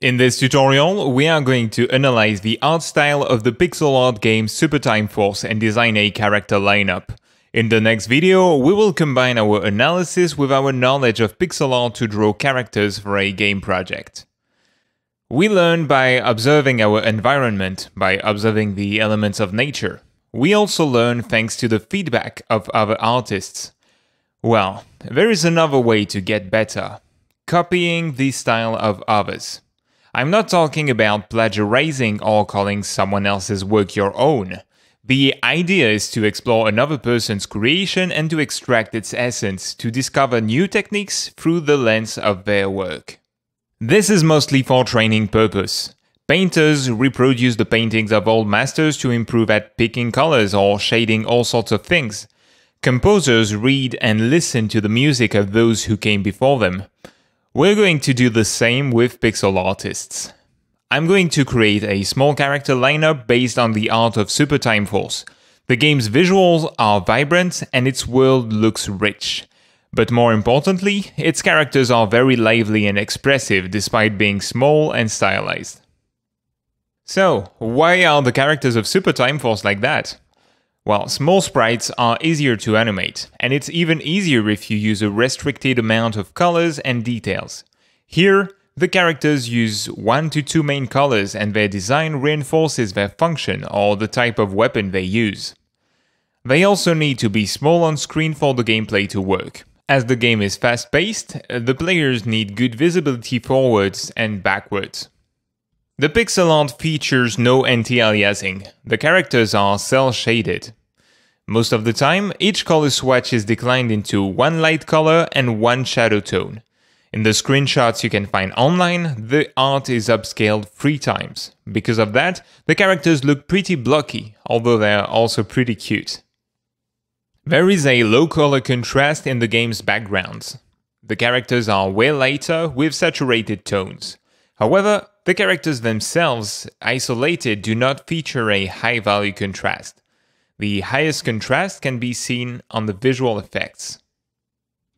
In this tutorial, we are going to analyze the art style of the pixel art game Super Time Force and design a character lineup. In the next video, we will combine our analysis with our knowledge of pixel art to draw characters for a game project. We learn by observing our environment, by observing the elements of nature. We also learn thanks to the feedback of other artists. Well, there is another way to get better. Copying the style of others. I'm not talking about plagiarizing or calling someone else's work your own. The idea is to explore another person's creation and to extract its essence, to discover new techniques through the lens of their work. This is mostly for training purpose. Painters reproduce the paintings of old masters to improve at picking colors or shading all sorts of things. Composers read and listen to the music of those who came before them. We're going to do the same with pixel artists. I'm going to create a small character lineup based on the art of Super Time Force. The game's visuals are vibrant and its world looks rich. But more importantly, its characters are very lively and expressive despite being small and stylized. So, why are the characters of Super Time Force like that? Well, small sprites are easier to animate, and it's even easier if you use a restricted amount of colors and details. Here, the characters use one to two main colors and their design reinforces their function or the type of weapon they use. They also need to be small on screen for the gameplay to work. As the game is fast paced, the players need good visibility forwards and backwards. The pixel art features no anti-aliasing. The characters are cel shaded. Most of the time, each color swatch is declined into one light color and one shadow tone. In the screenshots you can find online, the art is upscaled three times. Because of that, the characters look pretty blocky, although they are also pretty cute. There is a low color contrast in the game's backgrounds. The characters are way lighter with saturated tones. However, the characters themselves, isolated, do not feature a high value contrast. The highest contrast can be seen on the visual effects.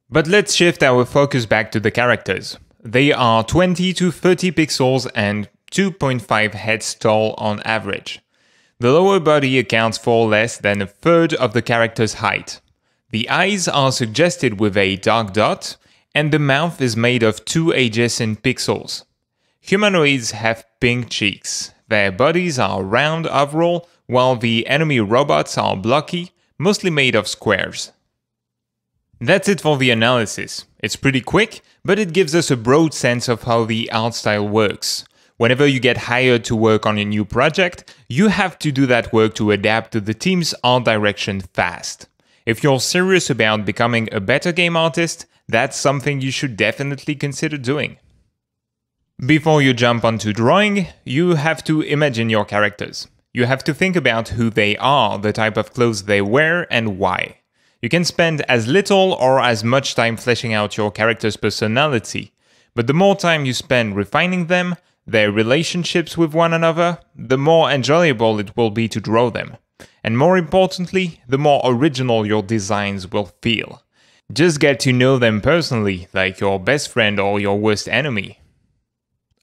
But let's shift our focus back to the characters. They are 20 to 30 pixels and 2.5 heads tall on average. The lower body accounts for less than a third of the character's height. The eyes are suggested with a dark dot, and the mouth is made of two adjacent pixels. Humanoids have pink cheeks. Their bodies are round overall, while the enemy robots are blocky, mostly made of squares. That's it for the analysis. It's pretty quick, but it gives us a broad sense of how the art style works. Whenever you get hired to work on a new project, you have to do that work to adapt to the team's art direction fast. If you're serious about becoming a better game artist, that's something you should definitely consider doing. Before you jump onto drawing, you have to imagine your characters. You have to think about who they are, the type of clothes they wear, and why. You can spend as little or as much time fleshing out your character's personality, but the more time you spend refining them, their relationships with one another, the more enjoyable it will be to draw them. And more importantly, the more original your designs will feel. Just get to know them personally, like your best friend or your worst enemy.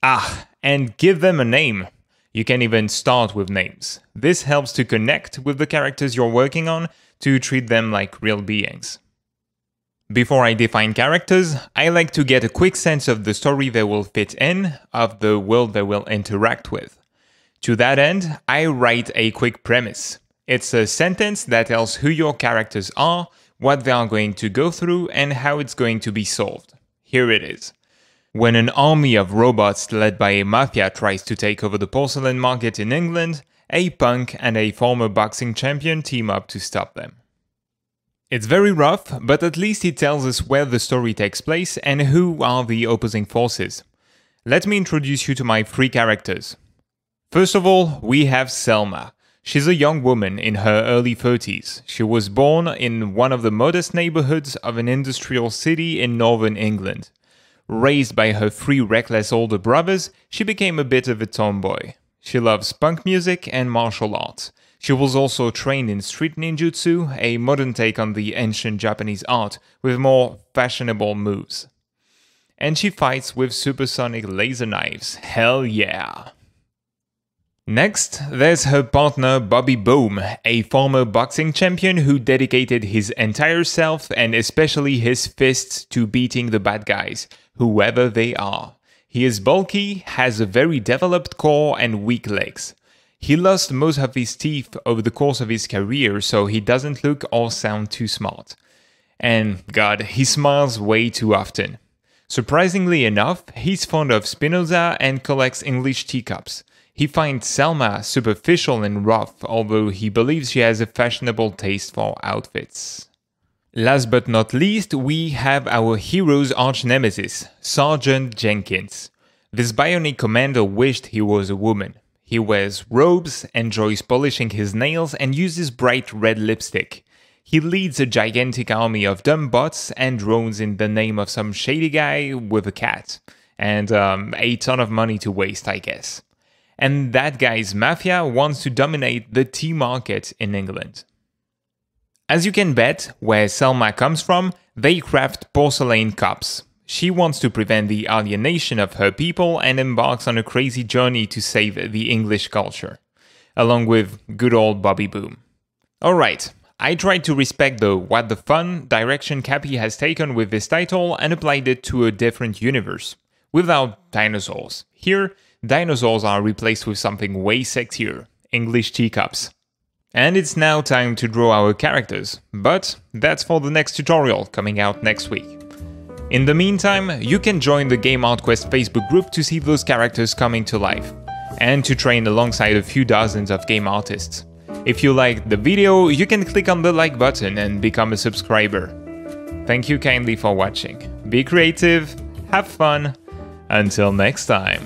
Ah, and give them a name. You can even start with names. This helps to connect with the characters you're working on to treat them like real beings. Before I define characters, I like to get a quick sense of the story they will fit in, of the world they will interact with. To that end, I write a quick premise. It's a sentence that tells who your characters are, what they are going to go through, and how it's going to be solved. Here it is. When an army of robots led by a mafia tries to take over the porcelain market in England, a punk and a former boxing champion team up to stop them. It's very rough, but at least it tells us where the story takes place and who are the opposing forces. Let me introduce you to my three characters. First of all, we have Selma. She's a young woman in her early 30s. She was born in one of the modest neighborhoods of an industrial city in northern England. Raised by her three reckless older brothers, she became a bit of a tomboy. She loves punk music and martial arts. She was also trained in street ninjutsu, a modern take on the ancient Japanese art with more fashionable moves. and she fights with supersonic laser knives. Hell yeah! Next, there's her partner Bobby Boom, a former boxing champion who dedicated his entire self and especially his fists to beating the bad guys, whoever they are. He is bulky, has a very developed core and weak legs. He lost most of his teeth over the course of his career, so he doesn't look or sound too smart. And god, he smiles way too often. Surprisingly enough, he's fond of Spinoza and collects English teacups. He finds Selma superficial and rough, although he believes she has a fashionable taste for outfits. Last but not least, we have our hero's arch nemesis, Sergeant Jenkins. This bionic commander wished he was a woman. He wears robes, enjoys polishing his nails, and uses bright red lipstick. He leads a gigantic army of dumb bots and drones in the name of some shady guy with a cat. And um, a ton of money to waste, I guess. And that guy's mafia wants to dominate the tea market in England. As you can bet, where Selma comes from, they craft porcelain cups, she wants to prevent the alienation of her people and embarks on a crazy journey to save the English culture, along with good old Bobby Boom. Alright, I tried to respect the what the fun direction Capy has taken with this title and applied it to a different universe, without dinosaurs. Here, dinosaurs are replaced with something way sexier English teacups. And it's now time to draw our characters, but that's for the next tutorial coming out next week. In the meantime, you can join the Game Art Quest Facebook group to see those characters coming to life, and to train alongside a few dozens of game artists. If you liked the video, you can click on the like button and become a subscriber. Thank you kindly for watching. Be creative, have fun, until next time.